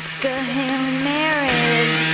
took a Hail Mary.